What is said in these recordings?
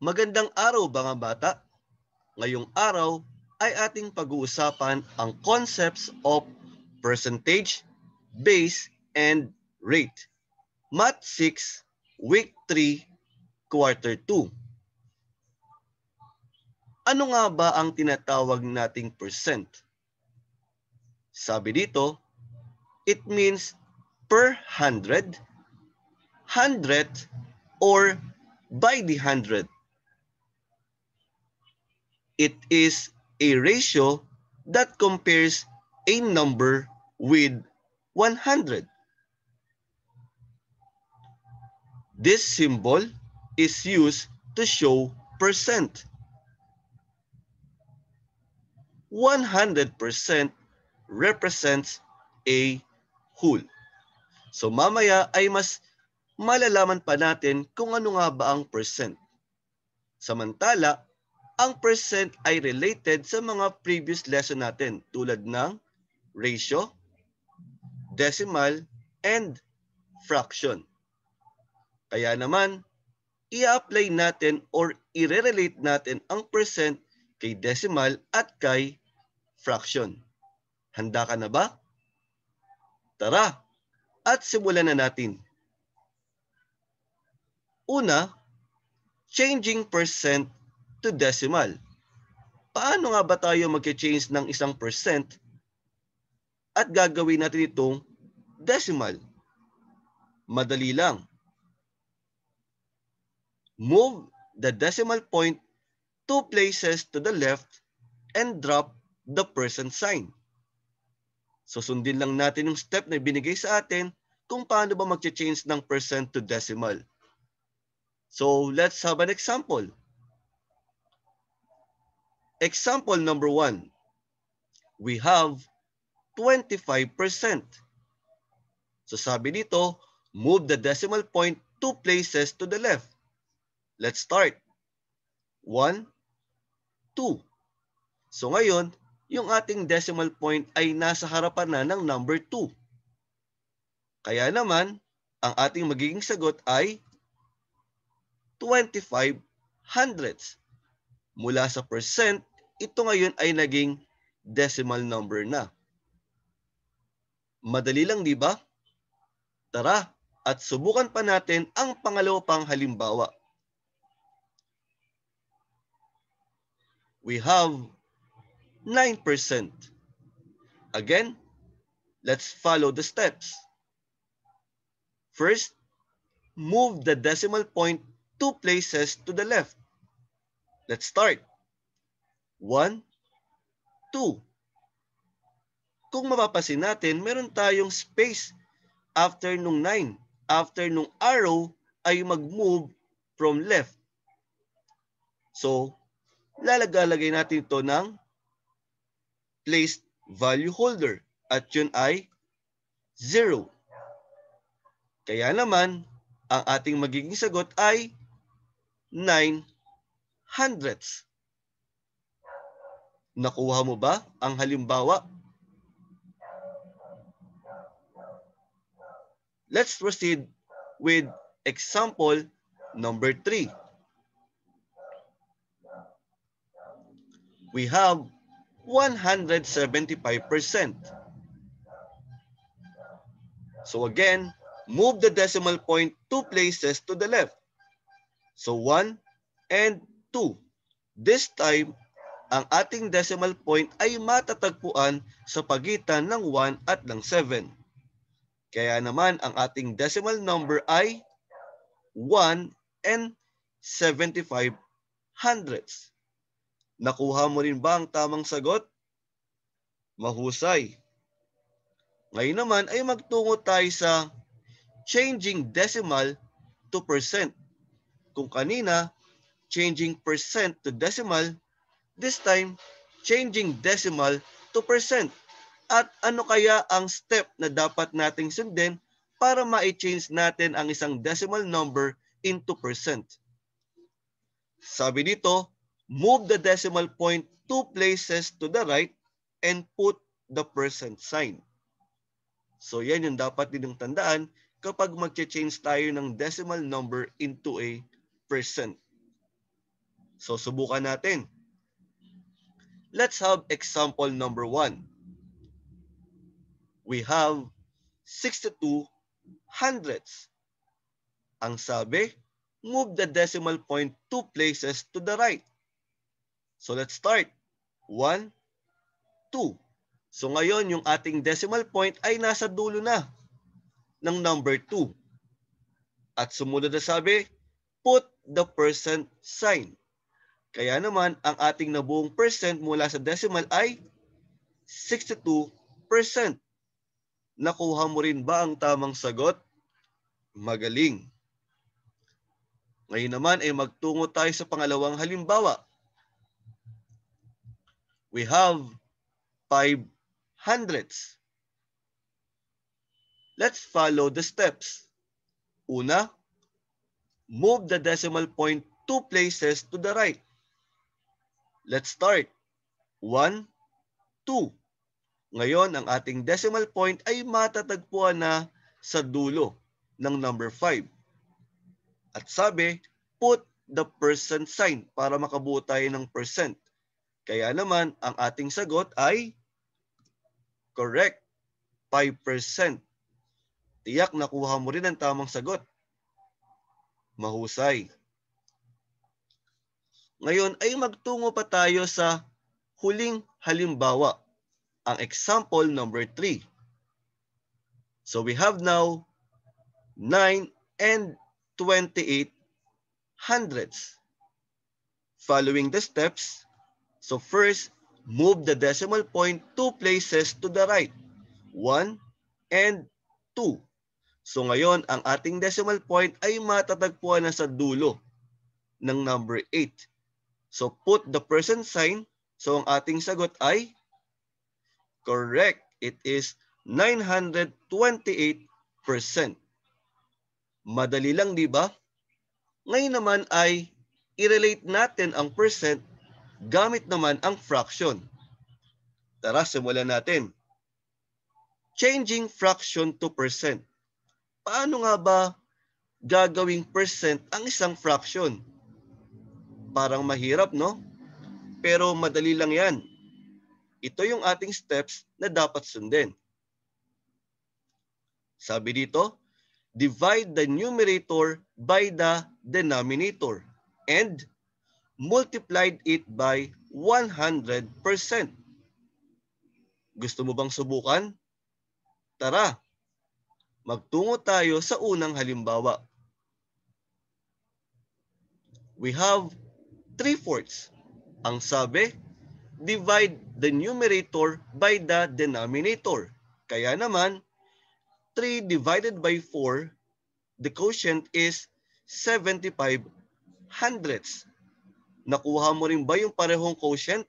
Magandang araw mga bata. Ngayong araw ay ating pag-uusapan ang concepts of percentage, base, and rate. Math 6, Week 3, Quarter 2. Ano nga ba ang tinatawag nating percent? Sabi dito, it means per hundred, hundred, or by the hundred. It is a ratio that compares a number with 100. This symbol is used to show percent. 100% represents a whole. So mamaya ay mas malalaman pa natin kung ano nga ba ang percent. Samantala, ang percent ay related sa mga previous lesson natin tulad ng ratio, decimal, and fraction. Kaya naman, i-apply natin or i-relate natin ang percent kay decimal at kay fraction. Handa ka na ba? Tara, at simulan na natin. Una, changing percent to decimal. Paano nga ba tayo mag-change ng isang percent at gagawin natin itong decimal? Madali lang. Move the decimal point two places to the left and drop the percent sign. So sundin lang natin yung step na binigay sa atin kung paano ba mag-change ng percent to decimal. So let's have an example. Example number one, we have 25%. So sabi dito, move the decimal point two places to the left. Let's start. 1, 2. So ngayon, yung ating decimal point ay nasa harapan na ng number 2. Kaya naman, ang ating magiging sagot ay 25 hundredths. Mula sa percent, ito ngayon ay naging decimal number na. Madali lang, di ba? Tara, at subukan pa natin ang pangalawa pang halimbawa. We have 9%. Again, let's follow the steps. First, move the decimal point two places to the left. Let's start. One, two. Kung mapapasin natin, meron tayong space after nung 9. After nung arrow ay mag-move from left. So, lalagay natin ito ng placed value holder at yun ay 0. Kaya naman, ang ating magiging sagot ay 9 hundredths. Nakuha mo ba ang halimbawa? Let's proceed with example number 3. We have 175%. So again, move the decimal point two places to the left. So 1 and 2. This time, ang ating decimal point ay matatagpuan sa pagitan ng 1 at ng 7. Kaya naman ang ating decimal number ay 1 and 75 hundredths. Nakuha mo rin ba ang tamang sagot? Mahusay. Ngayon naman ay magtungo tayo sa changing decimal to percent. Kung kanina, changing percent to decimal, this time, changing decimal to percent. At ano kaya ang step na dapat nating sundin para ma-change natin ang isang decimal number into percent? Sabi dito, move the decimal point two places to the right and put the percent sign. So yan yung dapat din tandaan kapag mag-change tayo ng decimal number into a percent. So subukan natin. Let's have example number 1. We have 62 hundredths. Ang sabi, move the decimal point two places to the right. So let's start. 1, 2. So ngayon, yung ating decimal point ay nasa dulo na ng number 2. At sumunod na sabi, put the percent sign. Kaya naman, ang ating nabuong percent mula sa decimal ay 62%. Nakuha mo rin ba ang tamang sagot? Magaling. Ngayon naman ay magtungo tayo sa pangalawang halimbawa. We have 5 hundredths. Let's follow the steps. Una, move the decimal point two places to the right. Let's start. 1, 2. Ngayon, ang ating decimal point ay matatagpuan na sa dulo ng number 5. At sabi, put the percent sign para makabuo tayo ng percent. Kaya naman, ang ating sagot ay correct, 5%. Tiyak nakuha mo rin ang tamang sagot. Mahusay. Ngayon ay magtungo pa tayo sa huling halimbawa, ang example number 3. So we have now 9 and 28 hundredths. Following the steps, so first, move the decimal point two places to the right. 1 and 2. So ngayon, ang ating decimal point ay matatagpuan na sa dulo ng number 8. So put the percent sign. So ang ating sagot ay correct. It is 928%. Madali lang, di ba? Ngayon naman ay i-relate natin ang percent gamit naman ang fraction. Tara, simulan natin. Changing fraction to percent paano nga ba gagawing percent ang isang fraction? Parang mahirap, no? Pero madali lang yan. Ito yung ating steps na dapat sundin. Sabi dito, divide the numerator by the denominator and multiplied it by 100%. Gusto mo bang subukan? Tara, Magtungo tayo sa unang halimbawa. We have 3 fourths. Ang sabi, divide the numerator by the denominator. Kaya naman, 3 divided by 4, the quotient is 75 hundredths. Nakuha mo rin ba yung parehong quotient?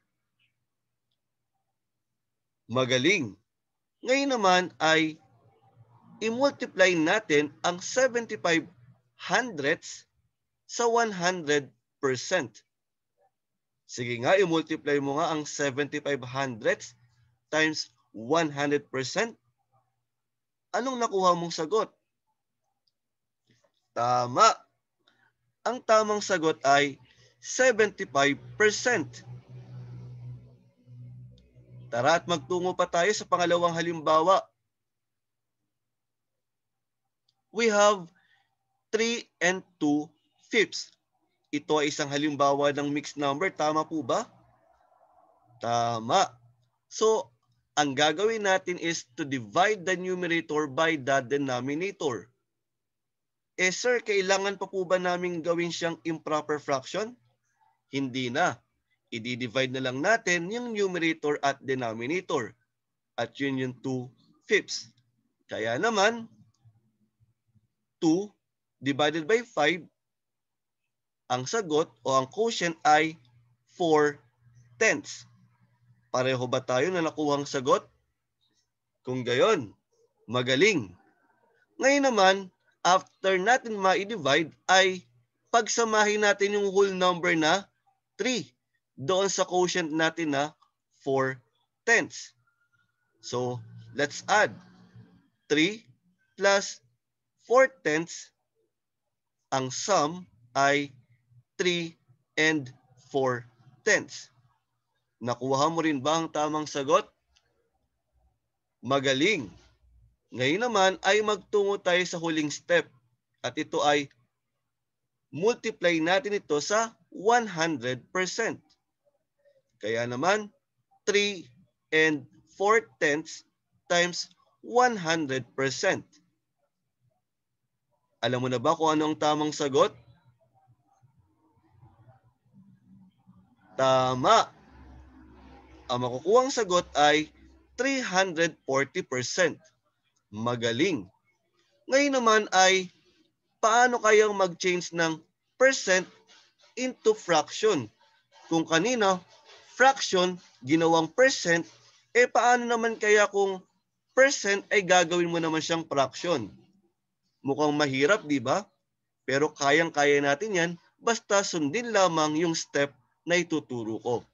Magaling. Ngayon naman ay i-multiply natin ang 75 hundredths sa 100%. Sige nga, i-multiply mo nga ang 75 hundredths times 100%. Anong nakuha mong sagot? Tama. Ang tamang sagot ay 75%. Tara at magtungo pa tayo sa pangalawang halimbawa we have 3 and 2 fifths. Ito ay isang halimbawa ng mixed number. Tama po ba? Tama. So, ang gagawin natin is to divide the numerator by the denominator. Eh sir, kailangan pa po ba namin gawin siyang improper fraction? Hindi na. I-divide na lang natin yung numerator at denominator. At yun yung 2 fifths. Kaya naman, 2 divided by 5, ang sagot o ang quotient ay 4 tenths. Pareho ba tayo na nakuhang sagot? Kung gayon, magaling. Ngayon naman, after natin ma-divide ay pagsamahin natin yung whole number na 3 doon sa quotient natin na 4 tenths. So, let's add 3 plus 4 tenths, ang sum ay 3 and 4 tenths. Nakuha mo rin ba ang tamang sagot? Magaling. Ngayon naman ay magtungo tayo sa huling step at ito ay multiply natin ito sa 100%. Kaya naman 3 and 4 tenths times 100%. Alam mo na ba kung ano ang tamang sagot? Tama. Ang makukuhang sagot ay 340%. Magaling. Ngayon naman ay paano kayang mag-change ng percent into fraction? Kung kanina, fraction, ginawang percent, eh paano naman kaya kung percent ay gagawin mo naman siyang fraction? Mukhang mahirap, di ba? Pero kayang-kaya natin yan basta sundin lamang yung step na ituturo ko.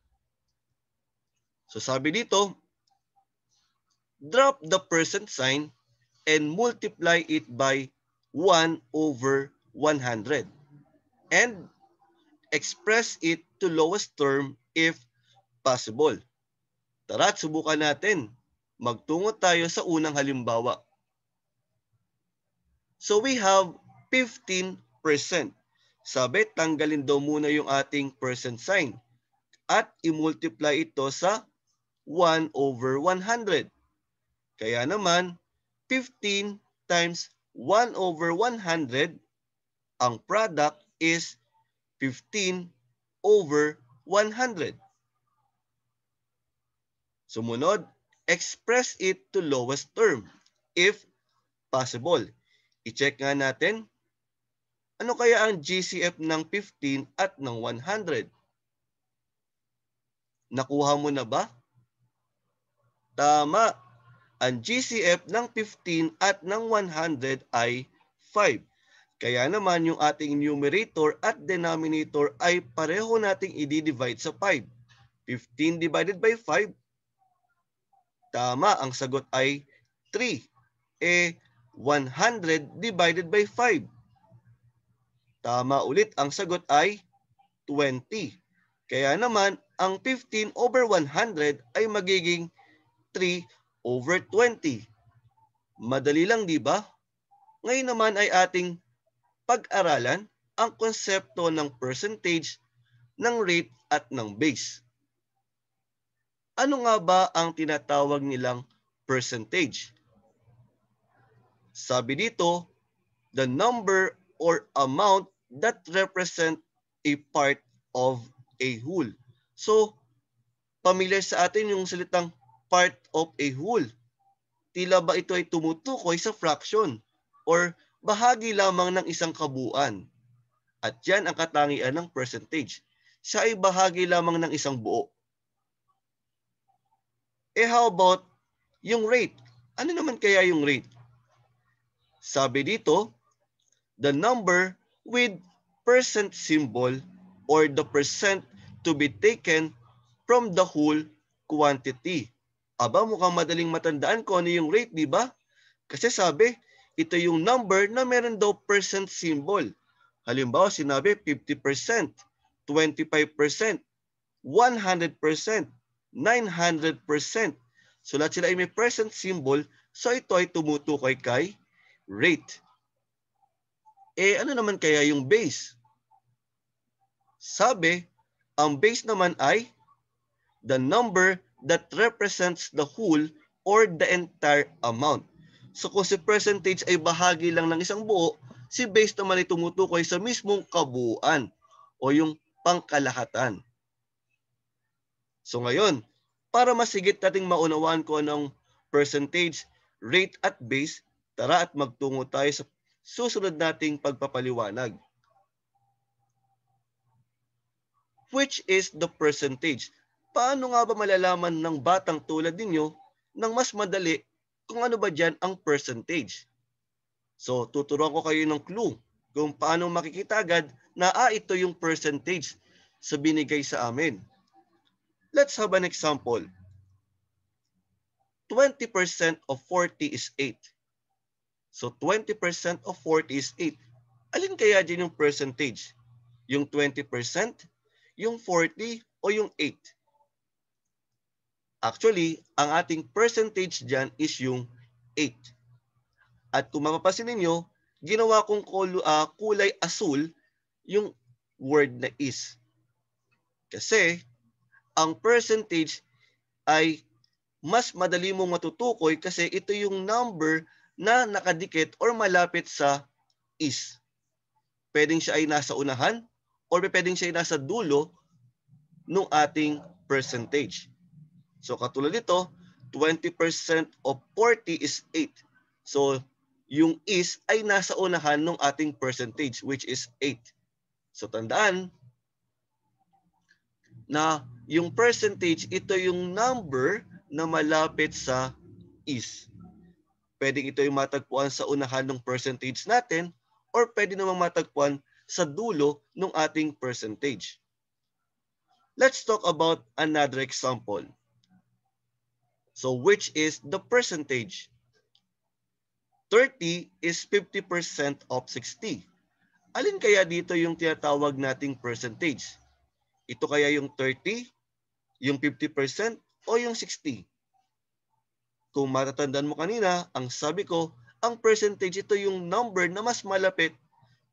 So sabi dito, drop the percent sign and multiply it by 1 over 100 and express it to lowest term if possible. Tara subukan natin. Magtungo tayo sa unang halimbawa. So we have 15%. Sabi, tanggalin daw muna yung ating percent sign at i-multiply ito sa 1 over 100. Kaya naman, 15 times 1 over 100, ang product is 15 over 100. Sumunod, express it to lowest term if possible. I-check nga natin ano kaya ang GCF ng 15 at ng 100? Nakuha mo na ba? Tama. Ang GCF ng 15 at ng 100 ay 5. Kaya naman yung ating numerator at denominator ay pareho nating i-divide sa 5. 15 divided by 5. Tama, ang sagot ay 3. Eh, 100 divided by 5 Tama ulit, ang sagot ay 20. Kaya naman, ang 15 over 100 ay magiging 3 over 20. Madali lang, di ba? Ngayon naman ay ating pag-aralan ang konsepto ng percentage, ng rate at ng base. Ano nga ba ang tinatawag nilang percentage? Sabi dito, the number or amount that represent a part of a whole. So, familiar sa atin yung salitang part of a whole. Tila ba ito ay tumutukoy sa fraction or bahagi lamang ng isang kabuuan. At yan ang katangian ng percentage. Siya ay bahagi lamang ng isang buo. Eh how about yung rate? Ano naman kaya yung rate? Sabi dito, the number with percent symbol or the percent to be taken from the whole quantity. Aba, mukhang madaling matandaan ko ano yung rate, di ba? Kasi sabi, ito yung number na meron daw percent symbol. Halimbawa, sinabi 50%, 25%, 100%, 900%. So lahat sila ay may percent symbol, so ito ay tumutukoy kay rate. Eh ano naman kaya yung base? Sabi, ang base naman ay the number that represents the whole or the entire amount. So kung si percentage ay bahagi lang ng isang buo, si base naman ay tumutukoy sa mismong kabuuan o yung pangkalahatan. So ngayon, para masigit nating maunawaan ko anong percentage, rate at base, tara at magtungo tayo sa susunod nating pagpapaliwanag. Which is the percentage? Paano nga ba malalaman ng batang tulad ninyo ng mas madali kung ano ba dyan ang percentage? So, tuturuan ko kayo ng clue kung paano makikita agad na ah, ito yung percentage sa binigay sa amin. Let's have an example. 20% of 40 is 8. So 20% of 40 is 8. Alin kaya din yung percentage? Yung 20%, Yung 40 o yung 8? Actually, ang ating percentage dyan is yung 8. At kung mapapasin ninyo, ginawa kong uh, kulay asul yung word na is. Kasi ang percentage ay mas madali mong matutukoy kasi ito yung number na nakadikit or malapit sa is. Pwedeng siya ay nasa unahan or pwedeng siya ay nasa dulo ng ating percentage. So katulad nito, 20% of 40 is 8. So yung is ay nasa unahan ng ating percentage which is 8. So tandaan na yung percentage ito yung number na malapit sa is. Pwedeng ito yung matagpuan sa unahan ng percentage natin or pwede namang matagpuan sa dulo ng ating percentage. Let's talk about another example. So which is the percentage? 30 is 50% of 60. Alin kaya dito yung tinatawag nating percentage? Ito kaya yung 30, yung 50% o yung 60? Kung matatandaan mo kanina, ang sabi ko, ang percentage ito yung number na mas malapit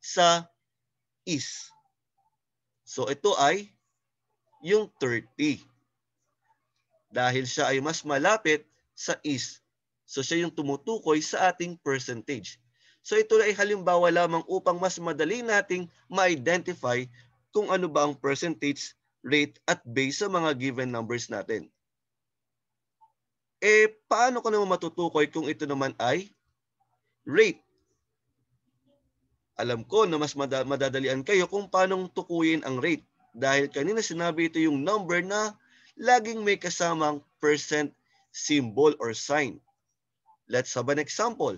sa is. So ito ay yung 30 dahil siya ay mas malapit sa is. So siya yung tumutukoy sa ating percentage. So ito ay halimbawa lamang upang mas madali nating ma-identify kung ano ba ang percentage rate at base sa mga given numbers natin. Eh, paano ko naman matutukoy kung ito naman ay rate? Alam ko na mas madadalian kayo kung paano tukuyin ang rate. Dahil kanina sinabi ito yung number na laging may kasamang percent symbol or sign. Let's have an example.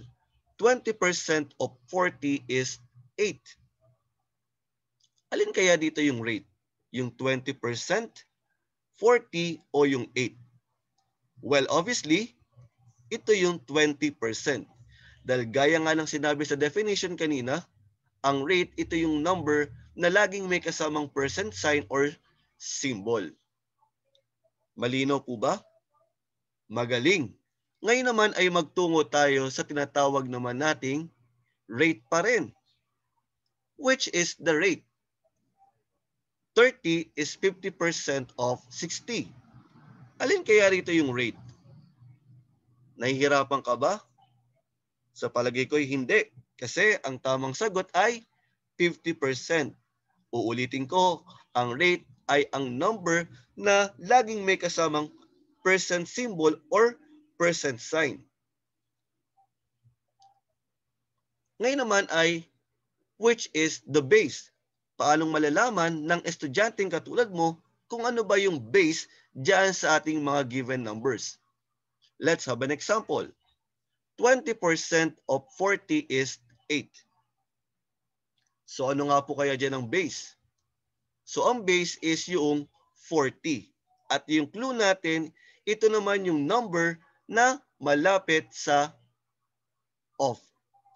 20% of 40 is 8. Alin kaya dito yung rate? Yung 20%, 40, o yung 8? Well, obviously, ito yung 20%. Dahil gaya nga ng sinabi sa definition kanina, ang rate, ito yung number na laging may kasamang percent sign or symbol. Malinaw po ba? Magaling. Ngayon naman ay magtungo tayo sa tinatawag naman nating rate pa rin. Which is the rate. 30 is 50% of 60. Alin kaya rito yung rate? Nahihirapan ka ba? Sa palagay ko'y hindi. Kasi ang tamang sagot ay 50%. Uulitin ko, ang rate ay ang number na laging may kasamang percent symbol or percent sign. Ngayon naman ay which is the base. Paanong malalaman ng estudyanteng katulad mo kung ano ba yung base dyan sa ating mga given numbers. Let's have an example. 20% of 40 is 8. So ano nga po kaya dyan ang base? So ang base is yung 40. At yung clue natin, ito naman yung number na malapit sa off.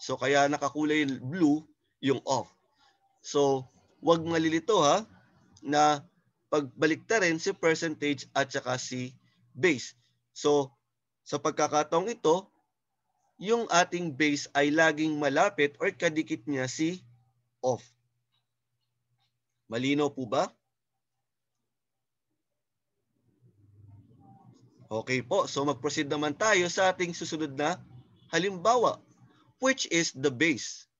So kaya nakakulay blue yung off. So wag malilito ha na pagbalik ta rin si percentage at saka si base. So sa pagkakataong ito, yung ating base ay laging malapit or kadikit niya si off. Malino po ba? Okay po, so mag-proceed naman tayo sa ating susunod na halimbawa, which is the base.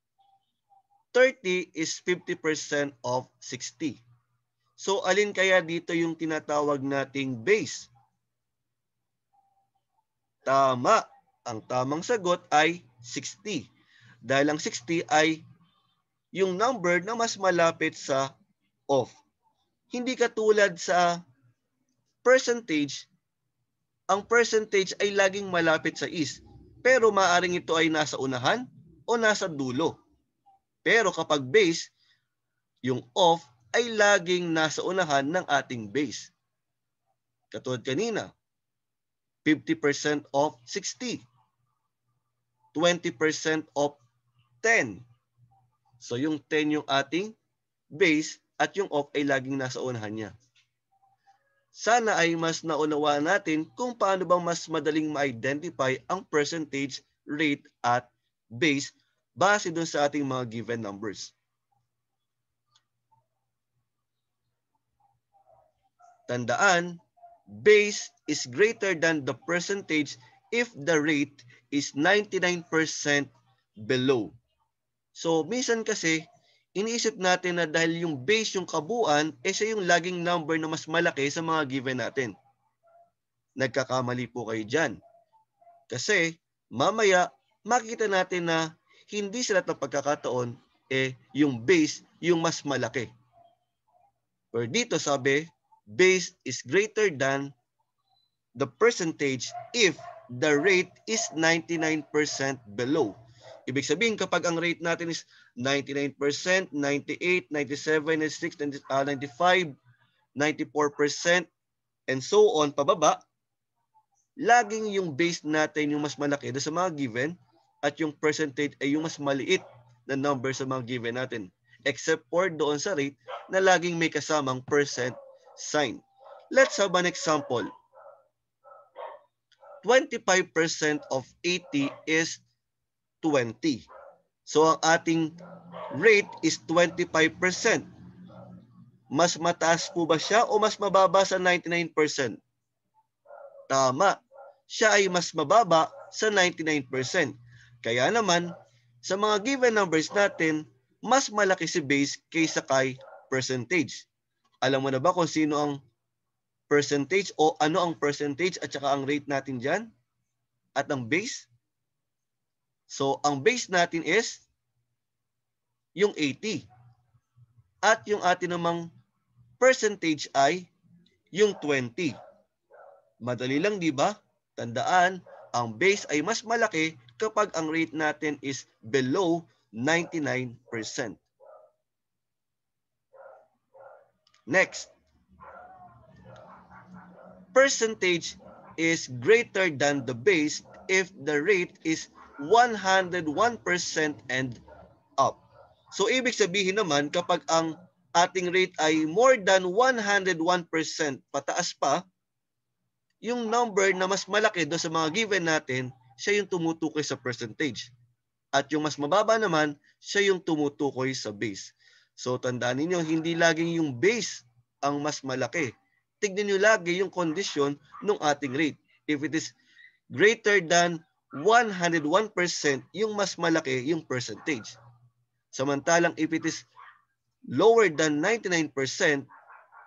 30 is 50% of 60. So alin kaya dito yung tinatawag nating base? Tama. Ang tamang sagot ay 60. Dahil ang 60 ay yung number na mas malapit sa off. Hindi katulad sa percentage, ang percentage ay laging malapit sa is. Pero maaring ito ay nasa unahan o nasa dulo. Pero kapag base, yung off ay laging nasa unahan ng ating base. Katulad kanina, 50% of 60. 20% of 10. So yung 10 yung ating base at yung off ay laging nasa unahan niya. Sana ay mas naunawaan natin kung paano bang mas madaling ma-identify ang percentage, rate, at base base dun sa ating mga given numbers. Tandaan, base is greater than the percentage if the rate is 99% below. So, minsan kasi, iniisip natin na dahil yung base, yung kabuuan, eh siya yung laging number na mas malaki sa mga given natin. Nagkakamali po kayo dyan. Kasi, mamaya, makita natin na hindi sa lahat ng pagkakataon, eh, yung base, yung mas malaki. Pero dito sabi, base is greater than the percentage if the rate is 99% below. Ibig sabihin kapag ang rate natin is 99%, 98, 97, 96, 95, 94%, and so on pababa, laging yung base natin yung mas malaki sa mga given at yung percentage ay yung mas maliit na number sa mga given natin. Except for doon sa rate na laging may kasamang percent sign. Let's have an example. 25% of 80 is 20. So ang ating rate is 25%. Mas mataas po ba siya o mas mababa sa 99%? Tama. Siya ay mas mababa sa 99%. Kaya naman, sa mga given numbers natin, mas malaki si base kaysa kay percentage. Alam mo na ba kung sino ang percentage o ano ang percentage at saka ang rate natin dyan? At ang base? So, ang base natin is yung 80. At yung atin namang percentage ay yung 20. Madali lang, di ba? Tandaan, ang base ay mas malaki kapag ang rate natin is below 99%. Next, percentage is greater than the base if the rate is 101% and up. So ibig sabihin naman kapag ang ating rate ay more than 101% pataas pa, yung number na mas malaki do sa mga given natin siya yung tumutukoy sa percentage. At yung mas mababa naman, siya yung tumutukoy sa base. So tandaan niyo hindi laging yung base ang mas malaki. Tignan niyo lagi yung condition ng ating rate. If it is greater than 101%, yung mas malaki yung percentage. Samantalang if it is lower than 99%,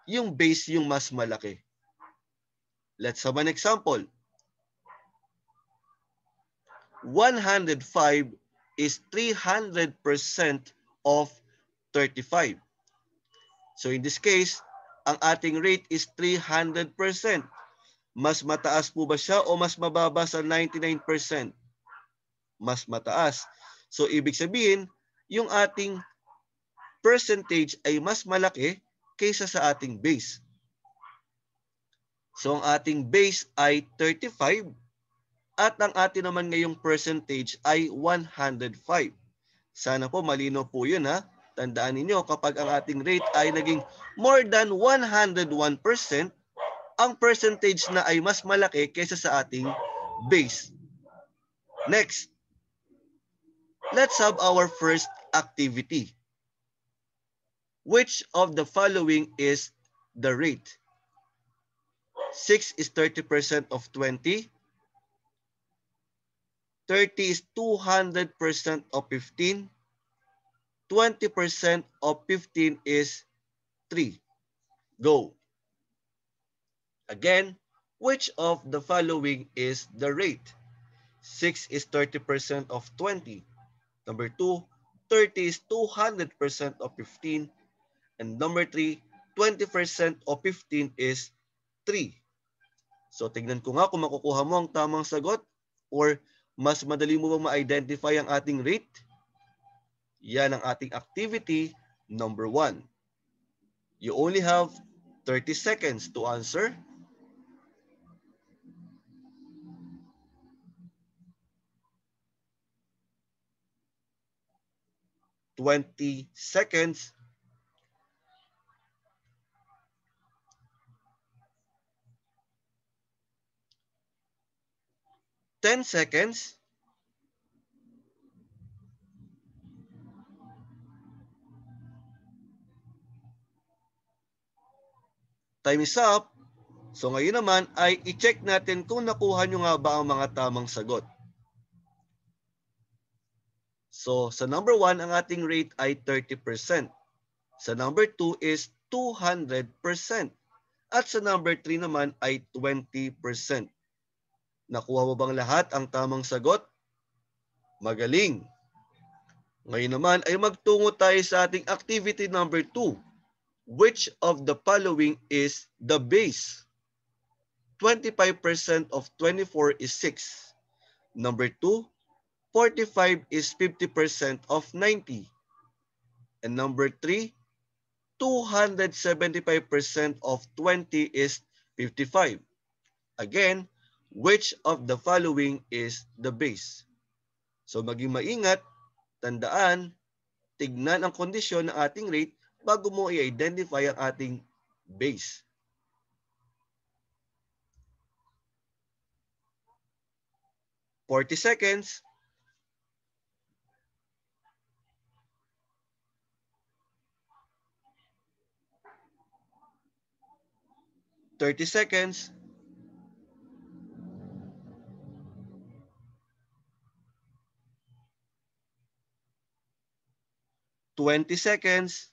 yung base yung mas malaki. Let's have an example. 105 is 300% of 35. So in this case, ang ating rate is 300%. Mas mataas po ba siya o mas mababa sa 99%? Mas mataas. So ibig sabihin, yung ating percentage ay mas malaki kaysa sa ating base. So ang ating base ay 35 at ang atin naman ngayong percentage ay 105. Sana po malino po yun ha. Tandaan ninyo kapag ang ating rate ay naging more than 101%, ang percentage na ay mas malaki kaysa sa ating base. Next, let's have our first activity. Which of the following is the rate? 6 is 30% of 20. 30 is 200% of 15. 20% of 15 is 3. Go. Again, which of the following is the rate? 6 is 30% of 20. Number 2, 30 is 200% of 15. And number 3, 20% of 15 is 3. So tignan ko nga kung makukuha mo ang tamang sagot or mas madali mo ba ma-identify ang ating rate? Yan ang ating activity number 1. You only have 30 seconds to answer. Twenty seconds. Ten seconds. Time is up. So ngayon naman ay i-check natin kung nakuha nyo nga ba ang mga tamang sagot. So sa number 1, ang ating rate ay 30%. Sa number 2 is 200%. At sa number 3 naman ay 20%. Nakuha mo bang lahat ang tamang sagot? Magaling! Ngayon naman ay magtungo tayo sa ating activity number 2. Which of the following is the base? 25% of 24 is 6. Number 2, 45 is 50% of 90. And number 3, 275% of 20 is 55. Again, which of the following is the base? So maging maingat, tandaan, tignan ang kondisyon ng ating rate bago mo i-identify ang ating base. 40 seconds. Thirty seconds. Twenty seconds.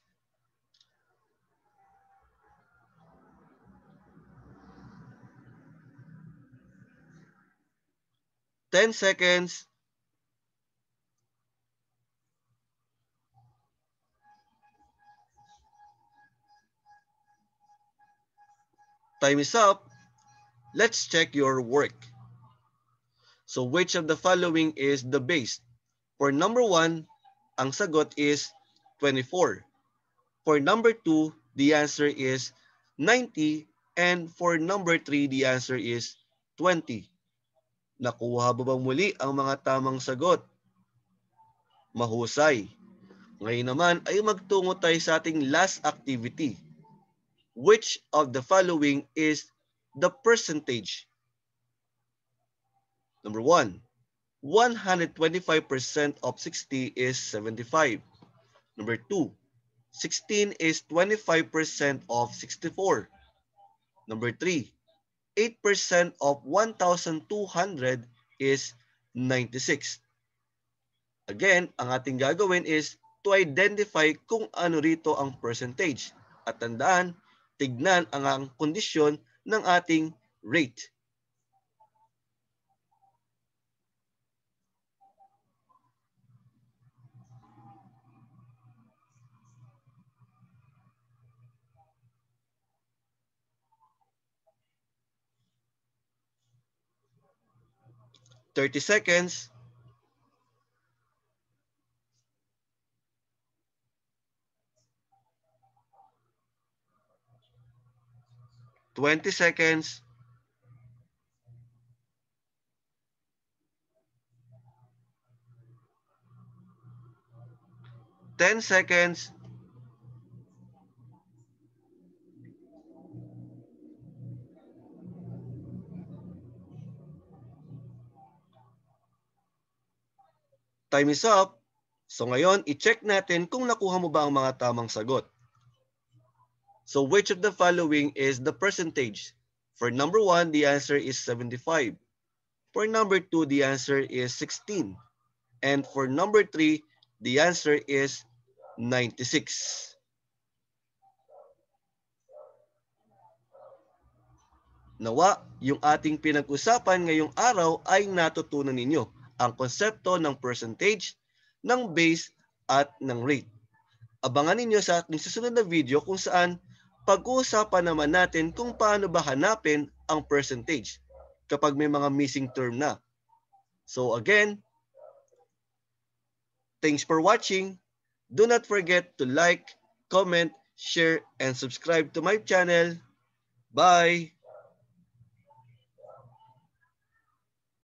10 seconds. Time is up. Let's check your work. So which of the following is the base? For number 1, ang sagot is 24. For number 2, the answer is 90. And for number 3, the answer is 20. Nakuha ba bang muli ang mga tamang sagot? Mahusay. Ngayon naman ay magtungo tayo sa ating last activity. Which of the following is the percentage? Number 1. 125% of 60 is 75. Number 2. 16 is 25% of 64. Number 3. 8% of 1,200 is 96. Again, ang ating gagawin is to identify kung ano rito ang percentage. At tandaan, tignan ang, kondisyon ng ating rate. Thirty seconds. Twenty seconds. Ten seconds. Time is up. So ngayon, i-check natin kung nakuha mo ba ang mga tamang sagot. So which of the following is the percentage? For number 1, the answer is 75. For number 2, the answer is 16. And for number 3, the answer is 96. Nawa, yung ating pinag-usapan ngayong araw ay natutunan ninyo ang konsepto ng percentage, ng base at ng rate. Abangan ninyo sa ating susunod na video kung saan pag-uusapan naman natin kung paano ba hanapin ang percentage kapag may mga missing term na. So again, thanks for watching. Do not forget to like, comment, share, and subscribe to my channel. Bye!